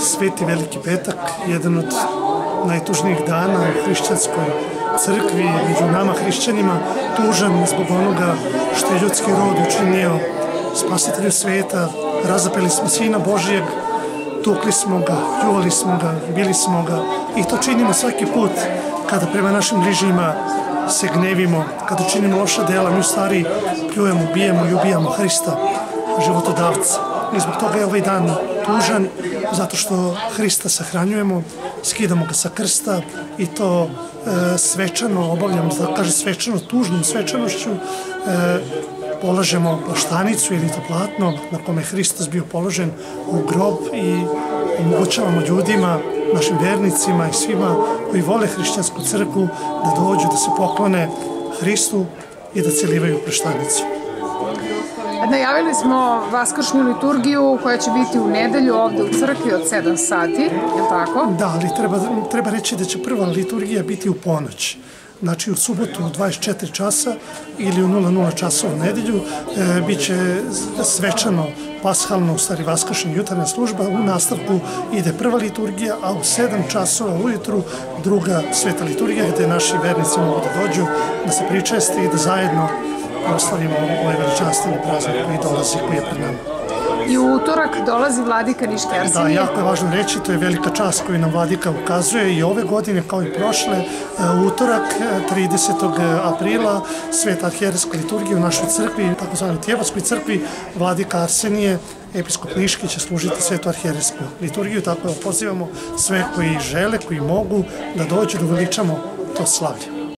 Sveti Veliki petak, jedan od najtužnijih dana u hrišćanskoj crkvi, među nama hrišćanima, tužan zbog onoga što je ljudski rod učinio spasitelju sveta, razapeli smo Sina Božijeg, tukli smo ga, ljuvali smo ga, bili smo ga i to činimo svaki put kada prema našim bližnjima se gnevimo, kada činimo loša dela, mi u stvari pljujemo, bijemo i ubijamo Hrista, životodavca. I zbog toga je ovaj dan tužan, zato što Hrista sahranjujemo, skidamo ga sa krsta i to e, svečano obavljamo, da kaže svečano, tužnom svečanošću, e, polažemo plaštanicu ili to platno na kome je Hristos bio položen u grob i omogućavamo ljudima, našim vernicima i svima koji vole hrišćansku crkvu da dođu da se poklone Hristu i da celivaju plaštanicu. Najavili smo vaskršnju liturgiju koja će biti u nedelju ovde u crkvi od 7 sati, je tako? Da, ali treba, treba reći da će prva liturgija biti u ponoć znači u subotu u 24 časa ili u 00 časova u nedelju e, bit će svečano pashalno, u stvari vaskršnja jutarnja služba, u nastavku ide prva liturgija, a u 7 časova ujutru druga sveta liturgija gde naši vernici mogu da dođu, da se pričeste i da zajedno proslavimo ovaj veličanstveni praznik koji dolazi, koji je pred nama. I u utorak dolazi vladika Niške Arsenije. Da, jako je važno reći, to je velika čast koju nam vladika ukazuje i ove godine kao i prošle, e, utorak 30. E, aprila Sveta arhijerska liturgija u našoj crkvi, takozvanoj Tjevaskoj crkvi, vladika Arsenije episkop Niški će služiti svetu arhijeresku liturgiju, tako da pozivamo sve koji žele, koji mogu da dođu da uveličamo to slavlje.